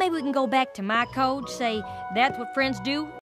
maybe we can go back to my code, say that's what friends do.